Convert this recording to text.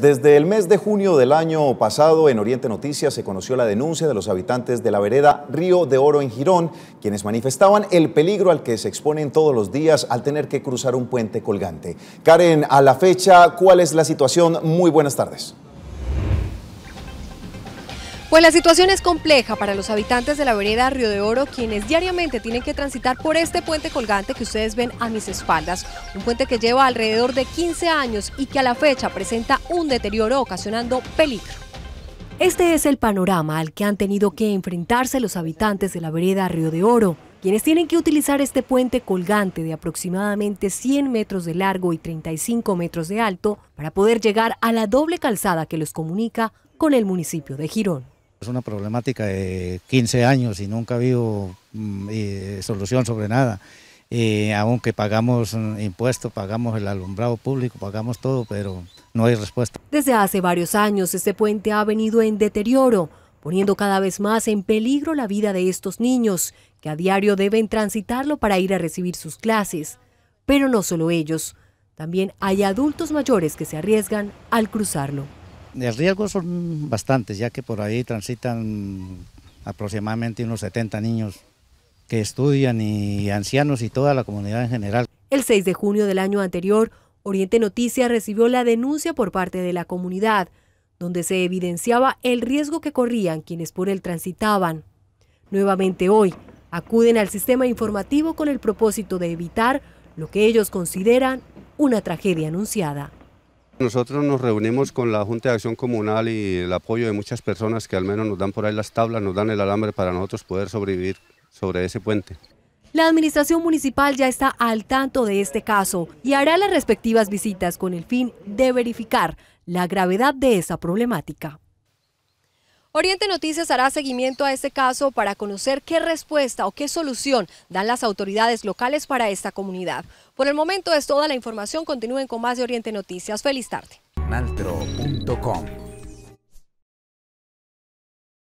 Desde el mes de junio del año pasado, en Oriente Noticias se conoció la denuncia de los habitantes de la vereda Río de Oro en Girón, quienes manifestaban el peligro al que se exponen todos los días al tener que cruzar un puente colgante. Karen, a la fecha, ¿cuál es la situación? Muy buenas tardes. Pues la situación es compleja para los habitantes de la vereda Río de Oro, quienes diariamente tienen que transitar por este puente colgante que ustedes ven a mis espaldas. Un puente que lleva alrededor de 15 años y que a la fecha presenta un deterioro ocasionando peligro. Este es el panorama al que han tenido que enfrentarse los habitantes de la vereda Río de Oro, quienes tienen que utilizar este puente colgante de aproximadamente 100 metros de largo y 35 metros de alto para poder llegar a la doble calzada que los comunica con el municipio de Girón. Es una problemática de 15 años y nunca ha habido mm, eh, solución sobre nada. Eh, aunque pagamos mm, impuestos, pagamos el alumbrado público, pagamos todo, pero no hay respuesta. Desde hace varios años este puente ha venido en deterioro, poniendo cada vez más en peligro la vida de estos niños, que a diario deben transitarlo para ir a recibir sus clases. Pero no solo ellos, también hay adultos mayores que se arriesgan al cruzarlo. El riesgo son bastantes, ya que por ahí transitan aproximadamente unos 70 niños que estudian y ancianos y toda la comunidad en general. El 6 de junio del año anterior, Oriente Noticias recibió la denuncia por parte de la comunidad, donde se evidenciaba el riesgo que corrían quienes por él transitaban. Nuevamente hoy, acuden al sistema informativo con el propósito de evitar lo que ellos consideran una tragedia anunciada. Nosotros nos reunimos con la Junta de Acción Comunal y el apoyo de muchas personas que al menos nos dan por ahí las tablas, nos dan el alambre para nosotros poder sobrevivir sobre ese puente. La administración municipal ya está al tanto de este caso y hará las respectivas visitas con el fin de verificar la gravedad de esa problemática. Oriente Noticias hará seguimiento a este caso para conocer qué respuesta o qué solución dan las autoridades locales para esta comunidad. Por el momento es toda la información. Continúen con más de Oriente Noticias. Feliz tarde.